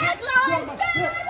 That's all